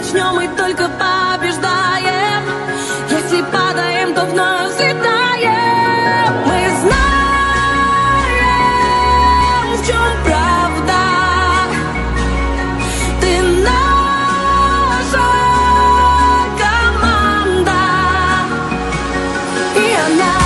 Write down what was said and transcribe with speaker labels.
Speaker 1: начнем и только побеждаем. Если падаем, то вновь взлетаем. Мы знаем, в чем правда. Ты наша команда, и она.